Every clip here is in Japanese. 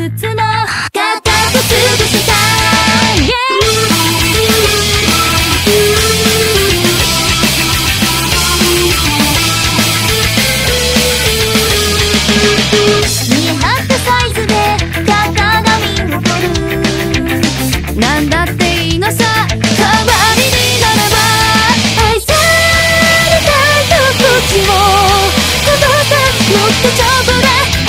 靴の片ったサイズで鏡るなんだっていいのさ代わりになれば愛されたいと口届かもっと丈夫で。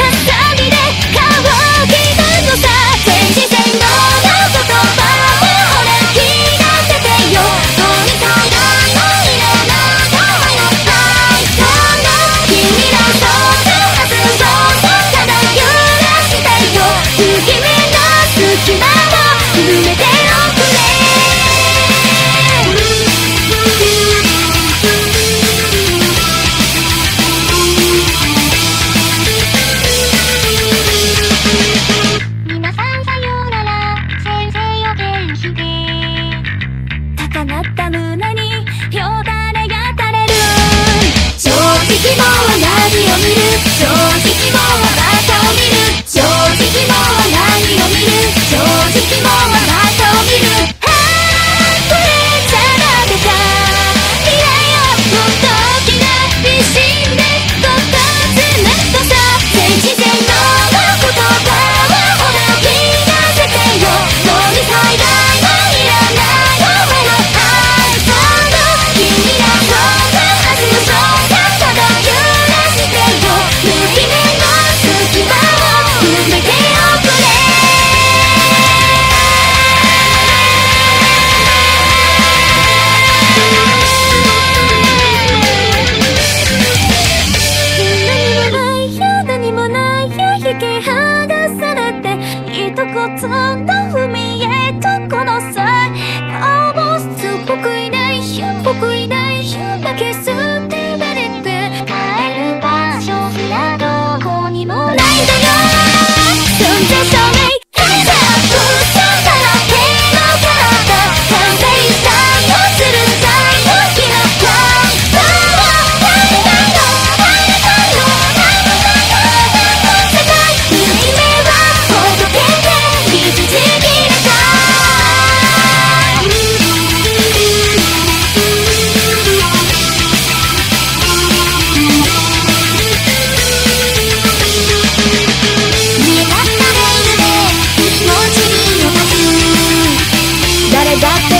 しま離されていたことなだって